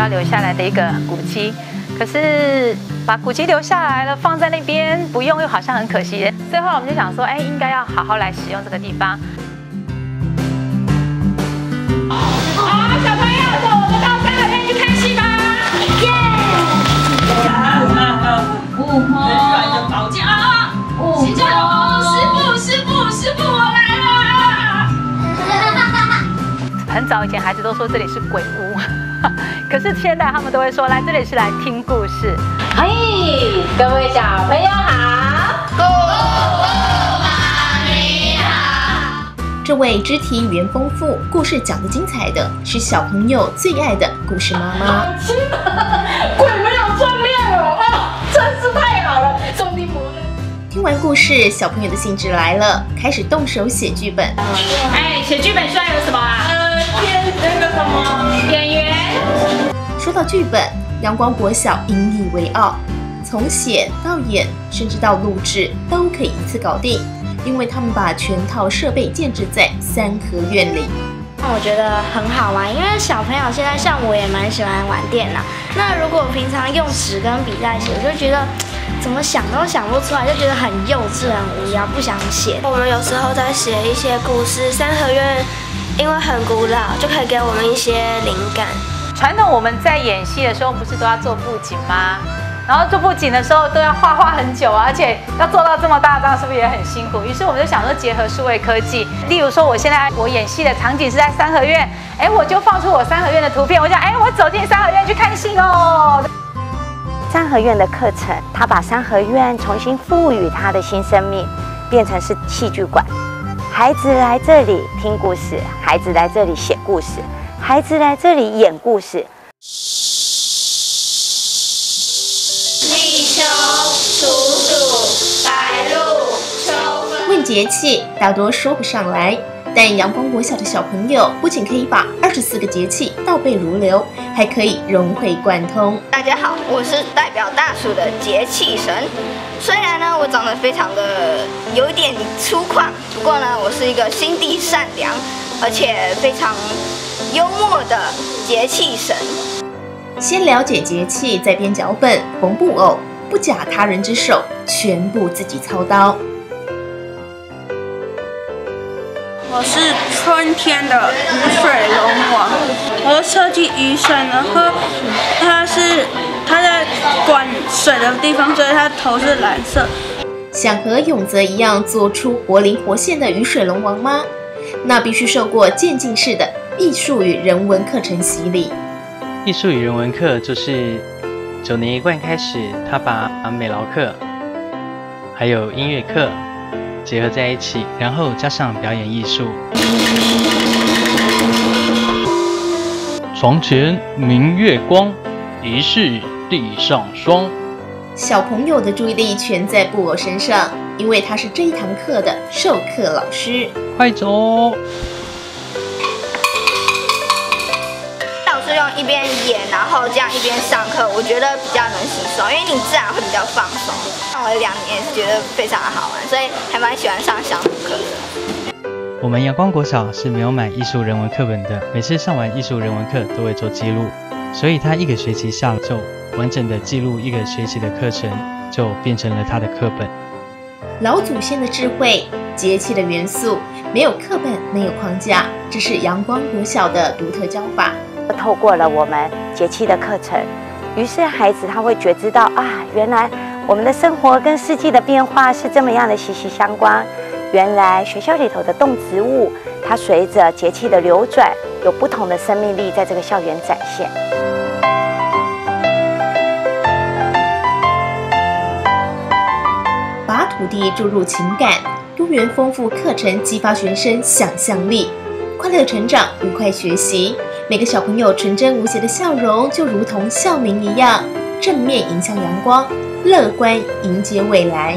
要留下来的一个古迹。可是把古迹留下来了，放在那边不用，又好像很可惜。所以后来我们就想说，哎，应该要好好来使用这个地方。好，小朋友，走，我们到三合院去看戏吧！耶！悟空，宝剑啊！悟空，师傅，师傅，师傅，我来了！很早以前，孩子都说这里是鬼屋，可是现在他们都会说，来这里是来听故事。嘿，各位小朋友好！姑姑妈咪好！这位肢体语言丰富、故事讲得精彩的是小朋友最爱的故事妈妈。鬼没有撞面了啊！真是太好了，兄弟们。听完故事，小朋友的兴致来了，开始动手写剧本。哎，写剧本需要有什么啊？剧本，阳光国小引以为傲，从写到演，甚至到录制都可以一次搞定，因为他们把全套设备建置在三合院里。那我觉得很好玩，因为小朋友现在像我也蛮喜欢玩电脑。那如果平常用纸跟笔在写，我就觉得怎么想都想不出来，就觉得很幼稚、很无聊，不想写。我们有时候在写一些故事，三合院因为很古老，就可以给我们一些灵感。传统我们在演戏的时候，不是都要做布景吗？然后做布景的时候都要画画很久啊，而且要做到这么大张，是不是也很辛苦？于是我们就想说结合数位科技，例如说我现在我演戏的场景是在三合院，哎，我就放出我三合院的图片，我想，哎，我走进三合院去看戏哦。三合院的课程，他把三合院重新赋予它的新生命，变成是戏剧馆。孩子来这里听故事，孩子来这里写故事，孩子来这里演故事。立秋、处暑、白露、秋分。问节气，大多说不上来。但阳光国小的小朋友不仅可以把二十四个节气倒背如流，还可以融会贯通。大家好，我是代表大暑的节气神。虽然呢，我长得非常的有一点粗犷，不过呢，我是一个心地善良，而且非常幽默的节气神。先了解节气，再编脚本、缝布偶，不假他人之手，全部自己操刀。我是春天的雨水龙王，我设计雨水，然后它是它在管水的地方，所以它头是蓝色。想和永泽一样做出活灵活现的雨水龙王吗？那必须受过渐进式的艺术与人文课程洗礼。艺术与人文课就是九年一贯开始，他把美劳课还有音乐课结合在一起，然后加上表演艺术。床前明月光，疑是地上霜。小朋友的注意力全在布偶身上，因为他是这一堂课的授课老师。快走！老师用一边演，然后这样一边上课，我觉得比较能吸收，因为你自然会比较放松。上了两年，觉得非常的好玩，所以还蛮喜欢上小课的。我们阳光国小是没有买艺术人文课本的，每次上完艺术人文课都会做记录，所以他一个学期下了就完整的记录一个学期的课程，就变成了他的课本。老祖先的智慧，节气的元素，没有课本，没有框架，这是阳光国小的独特教法。透过了我们节气的课程，于是孩子他会觉知到啊，原来我们的生活跟四季的变化是这么样的息息相关。原来学校里头的动植物，它随着节气的流转，有不同的生命力在这个校园展现。地注入情感，多元丰富课程激发学生想象力，快乐成长，愉快学习。每个小朋友纯真无邪的笑容，就如同校名一样，正面迎向阳光，乐观迎接未来。